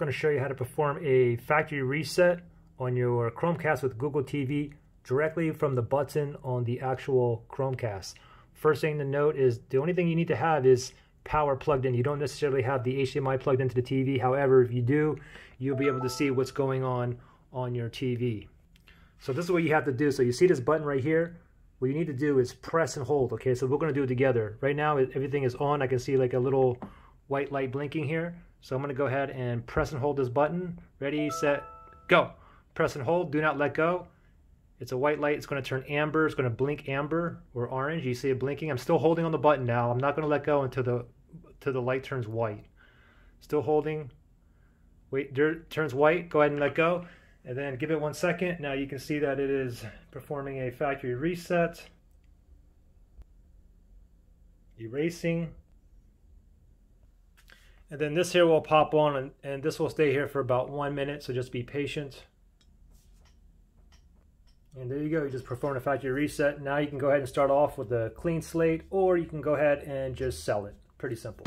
going to show you how to perform a factory reset on your Chromecast with Google TV directly from the button on the actual Chromecast. First thing to note is the only thing you need to have is power plugged in. You don't necessarily have the HDMI plugged into the TV. However, if you do, you'll be able to see what's going on on your TV. So this is what you have to do. So you see this button right here? What you need to do is press and hold. Okay, so we're going to do it together. Right now, everything is on. I can see like a little white light blinking here. So I'm going to go ahead and press and hold this button. Ready, set, go. Press and hold, do not let go. It's a white light, it's going to turn amber, it's going to blink amber or orange. You see it blinking. I'm still holding on the button now. I'm not going to let go until the, until the light turns white. Still holding. Wait, turns white, go ahead and let go. And then give it one second. Now you can see that it is performing a factory reset. Erasing. And then this here will pop on and, and this will stay here for about one minute, so just be patient. And there you go, you just performed a factory reset. Now you can go ahead and start off with a clean slate or you can go ahead and just sell it. Pretty simple.